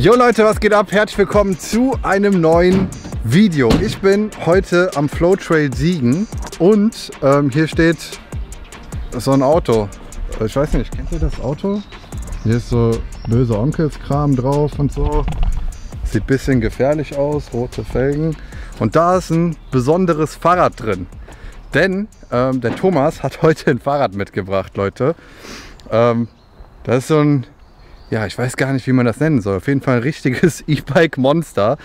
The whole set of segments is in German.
Jo Leute, was geht ab? Herzlich willkommen zu einem neuen Video. Ich bin heute am Flow Trail Siegen und ähm, hier steht so ein Auto. Ich weiß nicht, kennt ihr das Auto? Hier ist so böse Onkelskram drauf und so. Sieht ein bisschen gefährlich aus, rote Felgen. Und da ist ein besonderes Fahrrad drin. Denn ähm, der Thomas hat heute ein Fahrrad mitgebracht, Leute. Ähm, das ist so ein, ja, ich weiß gar nicht, wie man das nennen soll. Auf jeden Fall ein richtiges E-Bike Monster.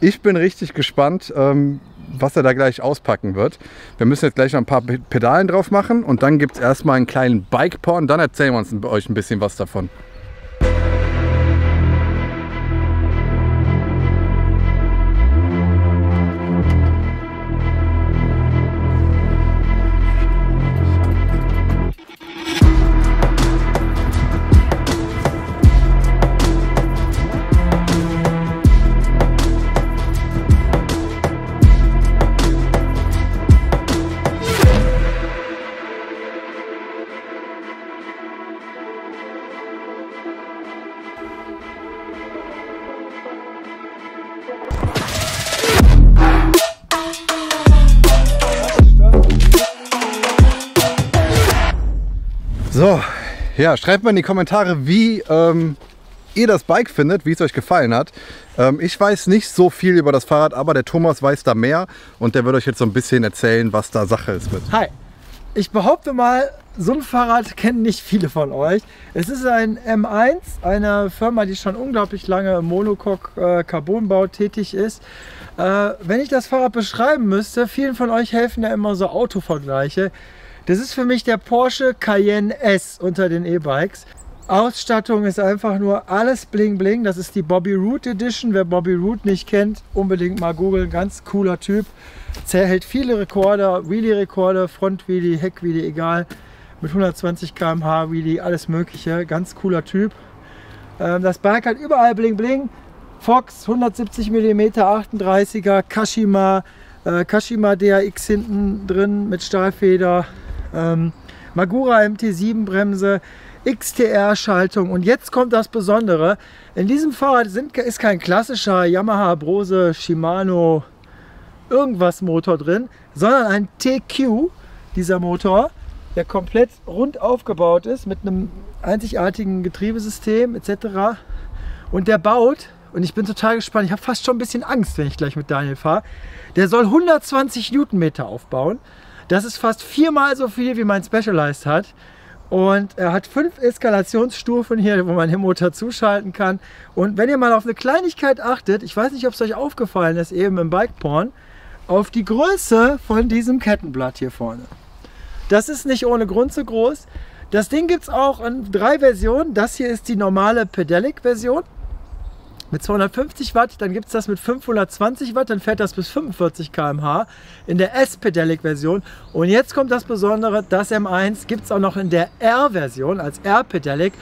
Ich bin richtig gespannt, ähm, was er da gleich auspacken wird. Wir müssen jetzt gleich noch ein paar Pedalen drauf machen und dann gibt es erstmal einen kleinen Bike-Porn. Dann erzählen wir uns euch ein bisschen was davon. Ja, schreibt mal in die Kommentare, wie ähm, ihr das Bike findet, wie es euch gefallen hat. Ähm, ich weiß nicht so viel über das Fahrrad, aber der Thomas weiß da mehr und der wird euch jetzt so ein bisschen erzählen, was da Sache ist mit. Hi, ich behaupte mal, so ein Fahrrad kennen nicht viele von euch. Es ist ein M1, eine Firma, die schon unglaublich lange im Monocoque äh, tätig ist. Äh, wenn ich das Fahrrad beschreiben müsste, vielen von euch helfen ja immer so Autovergleiche. Das ist für mich der Porsche Cayenne S unter den E-Bikes. Ausstattung ist einfach nur alles bling bling. Das ist die Bobby Root Edition. Wer Bobby Root nicht kennt, unbedingt mal googeln. Ganz cooler Typ. Zerhält viele Rekorde, Wheelie-Rekorde, Front-Wheelie, Heck-Wheelie, egal. Mit 120 km/h Wheelie, alles mögliche. Ganz cooler Typ. Ähm, das Bike hat überall bling bling. Fox 170 mm 38er, Kashima, äh, Kashima DAX hinten drin mit Stahlfeder ähm, Magura MT7 Bremse, XTR-Schaltung und jetzt kommt das Besondere. In diesem Fahrrad sind, ist kein klassischer Yamaha, Brose, Shimano, irgendwas Motor drin, sondern ein TQ, dieser Motor, der komplett rund aufgebaut ist mit einem einzigartigen Getriebesystem etc. Und der baut, und ich bin total gespannt, ich habe fast schon ein bisschen Angst, wenn ich gleich mit Daniel fahre, der soll 120 Newtonmeter aufbauen. Das ist fast viermal so viel, wie mein Specialized hat. Und er hat fünf Eskalationsstufen hier, wo man den Motor zuschalten kann. Und wenn ihr mal auf eine Kleinigkeit achtet, ich weiß nicht, ob es euch aufgefallen ist, eben im Bike Porn, auf die Größe von diesem Kettenblatt hier vorne. Das ist nicht ohne Grund so groß. Das Ding gibt es auch in drei Versionen. Das hier ist die normale Pedalic-Version mit 250 Watt, dann gibt es das mit 520 Watt, dann fährt das bis 45 km/h in der S-Pedalic-Version. Und jetzt kommt das Besondere, das M1 gibt es auch noch in der R-Version als R-Pedalic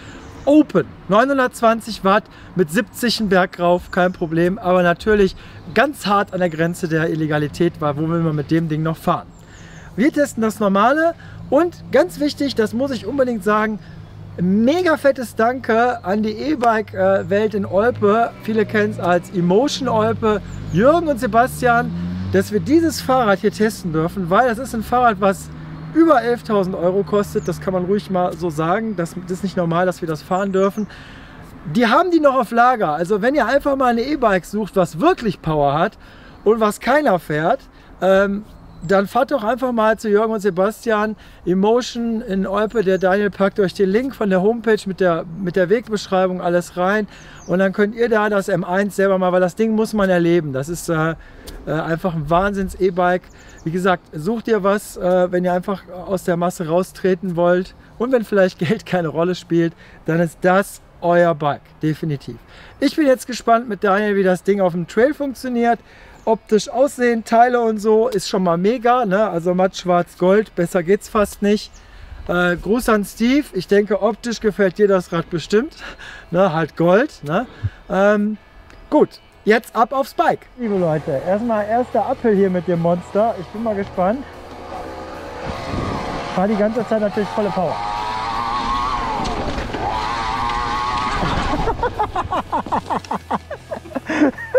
Open. 920 Watt mit 70 Berg rauf, kein Problem, aber natürlich ganz hart an der Grenze der Illegalität war, wo will man mit dem Ding noch fahren. Wir testen das normale und ganz wichtig, das muss ich unbedingt sagen, Mega fettes Danke an die E-Bike-Welt in Olpe. Viele kennen es als Emotion Olpe. Jürgen und Sebastian, dass wir dieses Fahrrad hier testen dürfen, weil das ist ein Fahrrad, was über 11.000 Euro kostet. Das kann man ruhig mal so sagen. Das, ist nicht normal, dass wir das fahren dürfen. Die haben die noch auf Lager. Also wenn ihr einfach mal eine E-Bike sucht, was wirklich Power hat und was keiner fährt, ähm, dann fahrt doch einfach mal zu Jürgen und Sebastian Emotion in Olpe. Der Daniel packt euch den Link von der Homepage mit der, mit der Wegbeschreibung alles rein. Und dann könnt ihr da das M1 selber mal, weil das Ding muss man erleben. Das ist äh, äh, einfach ein Wahnsinns-E-Bike. Wie gesagt, sucht ihr was, äh, wenn ihr einfach aus der Masse raustreten wollt. Und wenn vielleicht Geld keine Rolle spielt, dann ist das euer Bike, definitiv. Ich bin jetzt gespannt mit Daniel, wie das Ding auf dem Trail funktioniert optisch aussehen, Teile und so ist schon mal mega. Ne? Also matt schwarz-gold, besser geht's fast nicht. Äh, Gruß an Steve. Ich denke, optisch gefällt dir das Rad bestimmt. Ne? Halt Gold. Ne? Ähm, gut, jetzt ab aufs Bike. Liebe Leute, erstmal erster Apfel hier mit dem Monster. Ich bin mal gespannt. Fahre die ganze Zeit natürlich volle Power.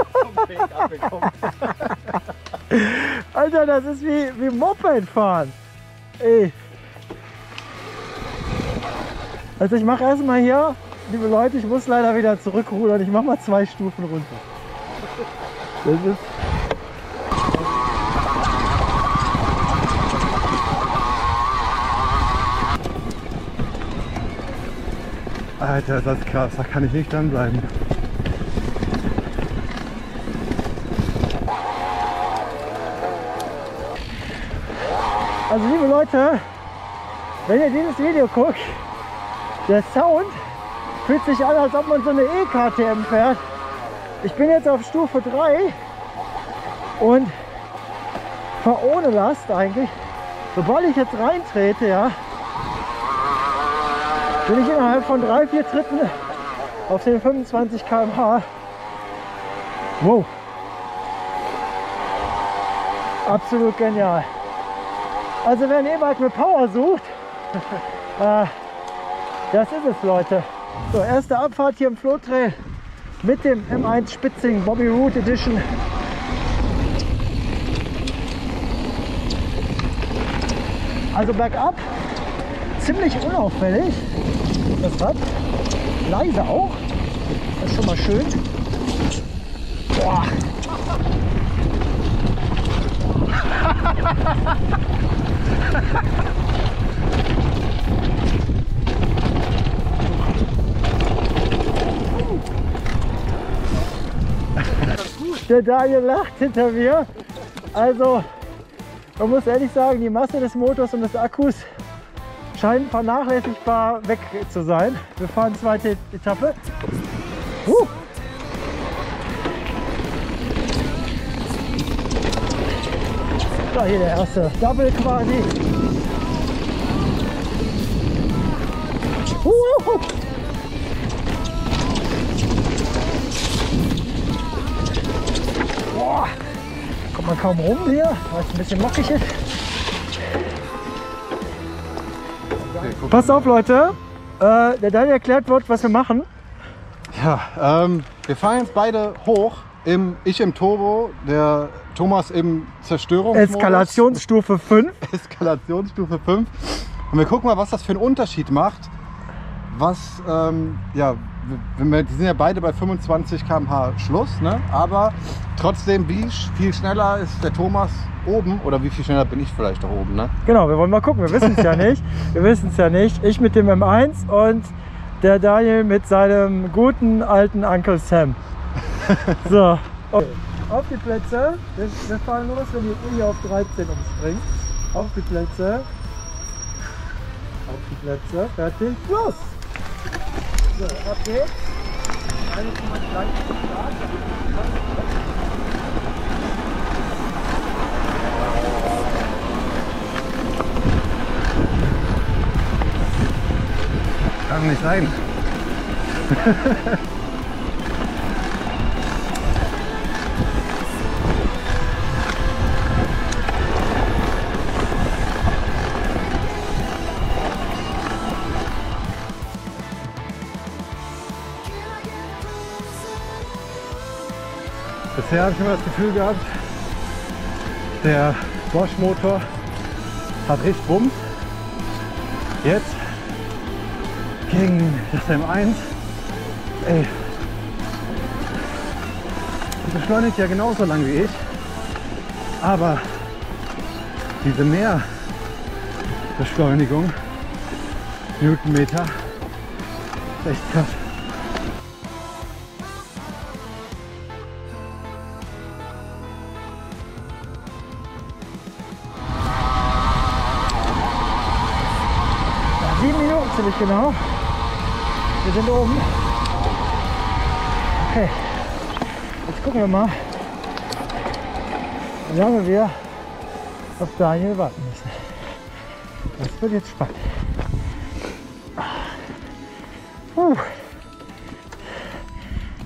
Alter, das ist wie, wie Moped fahren. Ey. Also ich mache erstmal hier, liebe Leute, ich muss leider wieder zurückrudern. Ich mache mal zwei Stufen runter. Das ist Alter, das ist krass, da kann ich nicht dranbleiben. Also liebe Leute, wenn ihr dieses Video guckt, der Sound fühlt sich an, als ob man so eine E-KTM fährt. Ich bin jetzt auf Stufe 3 und fahre ohne Last eigentlich. Sobald ich jetzt reintrete, ja, bin ich innerhalb von drei, vier Tritten auf den 25 km/h. Wow. Absolut genial. Also wer ein E-Bike mit Power sucht, äh, das ist es Leute. So, erste Abfahrt hier im Flow Trail mit dem M1 Spitzing Bobby Root Edition. Also bergab ziemlich unauffällig. Das Rad leise auch. Das ist schon mal schön. Boah. Der Daniel lacht hinter mir. Also, man muss ehrlich sagen, die Masse des Motors und des Akkus scheint vernachlässigbar weg zu sein. Wir fahren zweite Etappe. Huh. Da hier der erste Double quasi. Huhu. Boah, kommt man kaum rum hier, weil es ein bisschen mockig ist. Passt auf Leute, äh, der Daniel erklärt wird, was wir machen. Ja, ähm, wir fahren jetzt beide hoch. Im, ich im Turbo, der Thomas im Zerstörungsmodus. Eskalationsstufe 5. Eskalationsstufe 5. Und wir gucken mal, was das für einen Unterschied macht. Was, ähm, ja, wenn wir, die sind ja beide bei 25 km/h Schluss, ne? aber trotzdem, wie viel schneller ist der Thomas oben oder wie viel schneller bin ich vielleicht da oben? Ne? Genau, wir wollen mal gucken, wir wissen es ja nicht. Wir wissen es ja nicht. Ich mit dem M1 und der Daniel mit seinem guten alten Uncle Sam. So, okay. Auf die Plätze. Wir, wir fahren los, wenn die Uhr auf 13 umspringt. Auf die Plätze. Auf die Plätze. Fertig. Los! So, ab geht's. Eine Komma gleich zum Start. Kann nicht sein. Bisher habe ich immer das Gefühl gehabt, der Bosch-Motor hat richtig Bums. Jetzt gegen das M1. Ey. Beschleunigt ja genauso lang wie ich. Aber diese Mehrbeschleunigung, Newtonmeter, ist echt krass. Ziemlich genau. Wir sind oben. Okay. Jetzt gucken wir mal, wie lange wir auf Daniel warten müssen. Das wird jetzt spannend. Puh.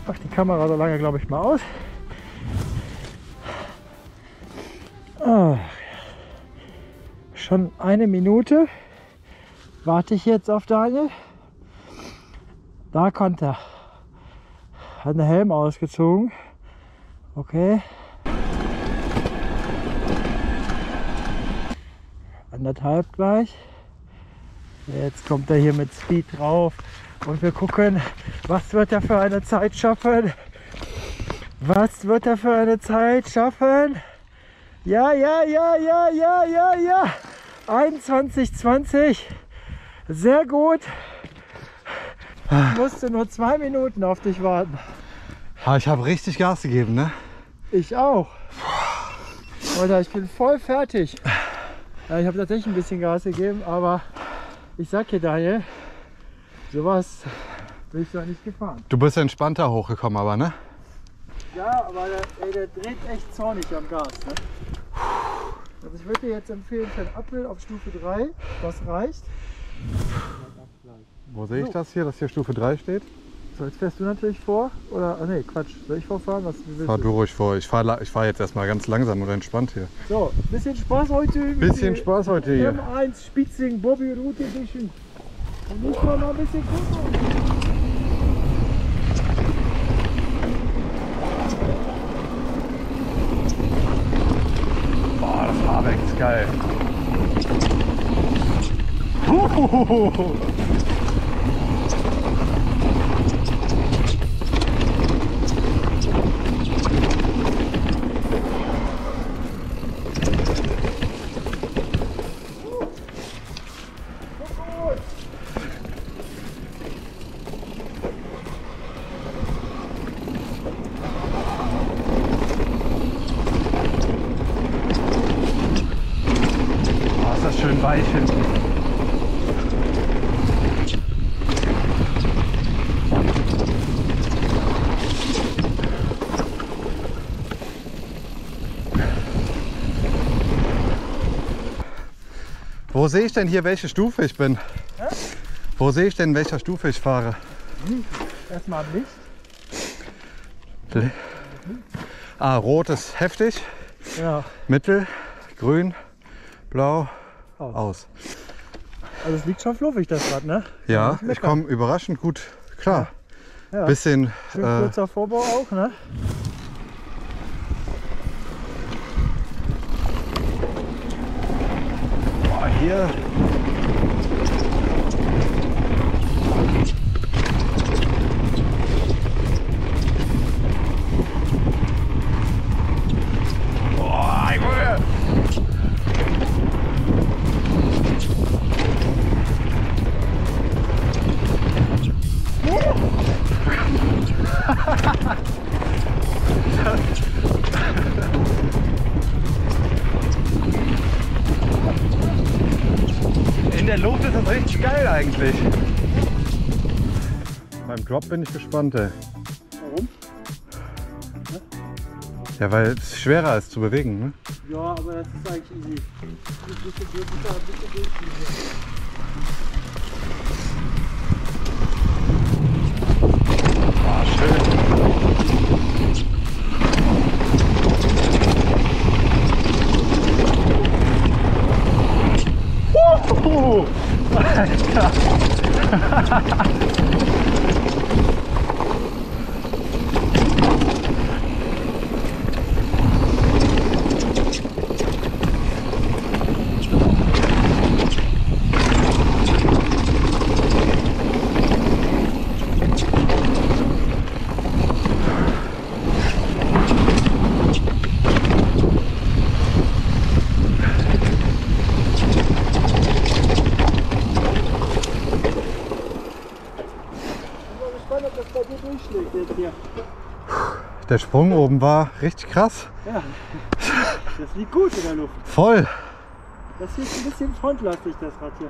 Mach die Kamera so lange, glaube ich, mal aus. Ah. Schon eine Minute warte ich jetzt auf Daniel. Da kommt er. Hat den Helm ausgezogen. Okay. Anderthalb gleich. Jetzt kommt er hier mit Speed drauf und wir gucken, was wird er für eine Zeit schaffen. Was wird er für eine Zeit schaffen? Ja, ja, ja, ja, ja, ja, ja. 21,20. Sehr gut. Ich musste nur zwei Minuten auf dich warten. Ah, ich habe richtig Gas gegeben, ne? Ich auch. Alter, ich bin voll fertig. Ja, ich habe tatsächlich ein bisschen Gas gegeben, aber ich sag dir, Daniel, sowas bin ich doch nicht gefahren. Du bist entspannter hochgekommen, aber ne? Ja, aber der, ey, der dreht echt zornig am Gas. Ne? Also ich würde dir jetzt empfehlen für ein Uphill auf Stufe 3, das reicht. Wo sehe ich So. das hier, dass hier Stufe 3 steht? So, jetzt fährst du natürlich vor. Oder, ah, nee, Quatsch. Soll ich vorfahren? Was Fahr du? ruhig vor. Ich fahre ich fahr jetzt erstmal ganz langsam und entspannt hier. So, bisschen Spaß heute. Bisschen Spaß heute hier. M1 Spitzing Bobby Route Edition. Und ich mal noch ein bisschen gucken. Boah, das Fahrwerk ist geil. Das schön weich hinten. Wo sehe ich denn hier, welche Stufe ich bin? Wo sehe ich denn, in welcher Stufe ich fahre? Erstmal am Licht. Ah, rot ist heftig, Ja. mittel, grün, blau, Aus. aus. Also es liegt schon fluffig, das Rad, ne? Ja, ich komme überraschend gut klar. Ja. Bisschen, Schön äh, kurzer Vorbau auch, ne? Boah, geil eigentlich. Beim Drop bin ich gespannt, ey. Warum? Ja, weil es schwerer ist zu bewegen, ne? Ja, aber das ist eigentlich easy. Bitte, bitte, bitte, bitte durchziehen. Boah, schön. Wuhu! Alter. Ich bin gespannt, ob das bei dir durchschlägt jetzt hier. Der Sprung oben war richtig krass. Ja, das liegt gut in der Luft. Voll. Das hier ist ein bisschen frontlastig, das Rad hier.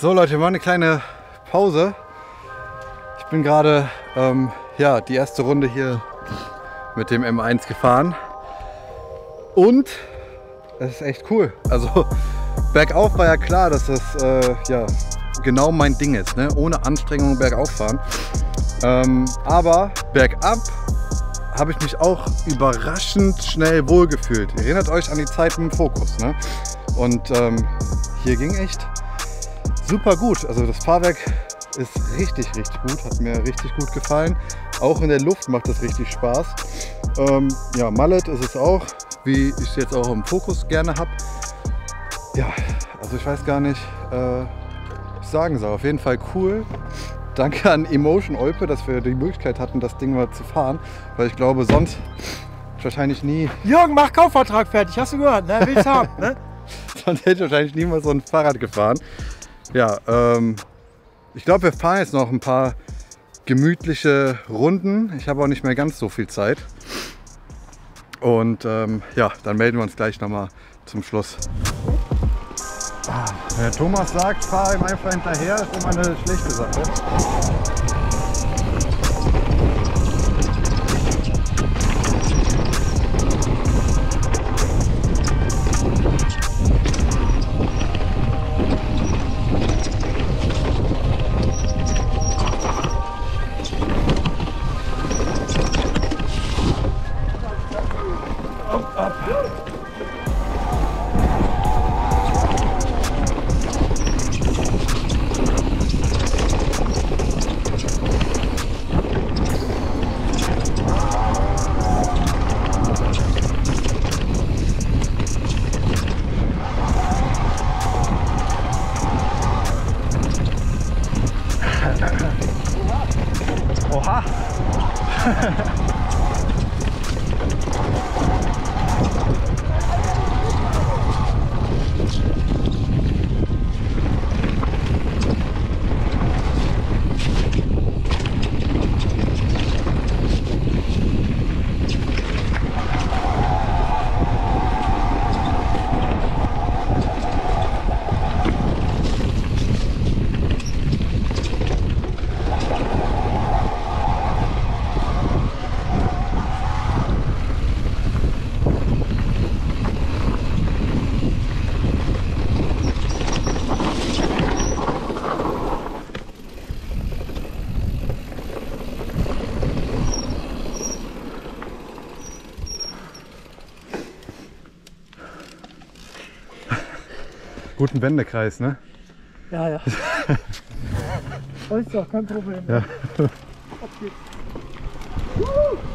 So Leute, machen eine kleine Pause. bin gerade ähm, ja, die erste Runde hier mit dem M1 gefahren. Und es ist echt cool. Also bergauf war ja klar, dass das äh, ja, genau mein Ding ist. Ne? Ohne Anstrengung bergauf fahren. Ähm, aber bergab habe ich mich auch überraschend schnell wohlgefühlt. Erinnert euch an die Zeit mit dem Fokus. Ne? Und ähm, hier ging echt super gut. Also das Fahrwerk ist richtig, richtig gut. Hat mir richtig gut gefallen. Auch in der Luft macht das richtig Spaß. Ähm, ja, Mallet ist es auch, wie ich es jetzt auch im Fokus gerne habe. Ja, also ich weiß gar nicht, äh, ich sagen soll. Auf jeden Fall cool. Danke an Emotion Olpe, dass wir die Möglichkeit hatten, das Ding mal zu fahren. Weil ich glaube, sonst wahrscheinlich nie. Jürgen, mach Kaufvertrag fertig, hast du gehört, ne? Willst haben, ne? sonst hätte ich wahrscheinlich niemals so ein Fahrrad gefahren. Ja, ähm, ich glaube, wir fahren jetzt noch ein paar gemütliche Runden. Ich habe auch nicht mehr ganz so viel Zeit. Und ähm, ja, dann melden wir uns gleich nochmal zum Schluss. Ah, Herr Thomas sagt, fahr ihm einfach hinterher, ist immer eine schlechte Sache. 哼哦哈哈哈 guten Wendekreis, ne? Ja, ja. ist doch kein Problem. Ja. Auf geht's.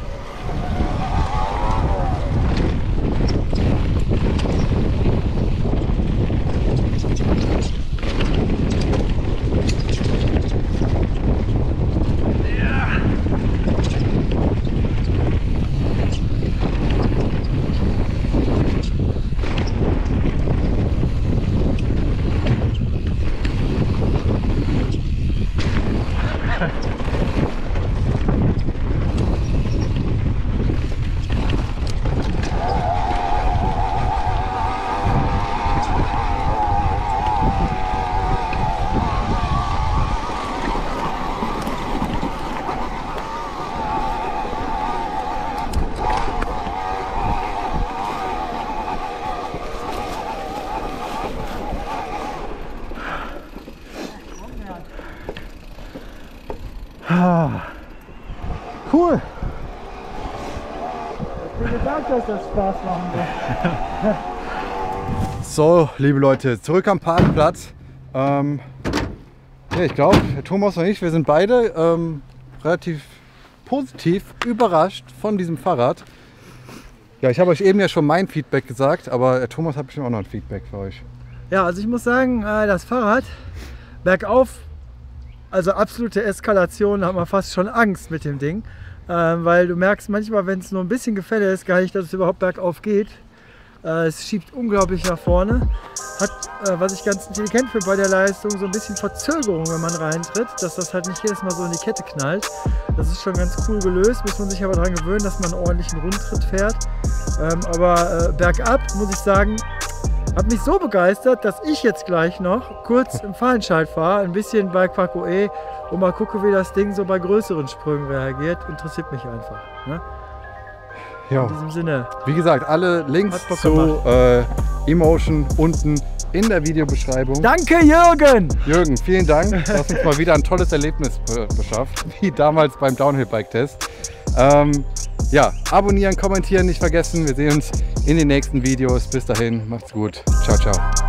Cool. Ich hab dir gesagt, dass das Spaß machen wird. So, liebe Leute, zurück am Parkplatz. Ähm, ja, ich glaube, Thomas und ich, wir sind beide ähm, relativ positiv überrascht von diesem Fahrrad. Ja, ich habe euch eben ja schon mein Feedback gesagt, aber äh, Thomas hat bestimmt auch noch ein Feedback für euch. Ja, also ich muss sagen, äh, das Fahrrad bergauf, also absolute Eskalation, da hat man fast schon Angst mit dem Ding. Ähm, weil du merkst manchmal, wenn es nur ein bisschen Gefälle ist, gar nicht, dass es überhaupt bergauf geht. Äh, es schiebt unglaublich nach vorne. Hat, äh, was ich ganz intelligent finde bei der Leistung, so ein bisschen Verzögerung, wenn man reintritt, dass das halt nicht jedes Mal so in die Kette knallt. Das ist schon ganz cool gelöst, muss man sich aber daran gewöhnen, dass man einen ordentlichen Rundtritt fährt. Ähm, aber äh, bergab muss ich sagen, Hat mich so begeistert, dass ich jetzt gleich noch kurz im Fallenschalt fahre, ein bisschen bei Quaco E und mal gucke, wie das Ding so bei größeren Sprüngen reagiert. Interessiert mich einfach. Ne? Ja. In diesem Sinne. Wie gesagt, alle Links zu äh, Emotion unten in der Videobeschreibung. Danke, Jürgen! Jürgen, vielen Dank. Du hast uns mal wieder ein tolles Erlebnis be beschafft, wie damals beim Downhill-Bike-Test. Ähm, ja, abonnieren, kommentieren nicht vergessen. Wir sehen uns in den nächsten Videos. Bis dahin, macht's gut. Ciao, ciao.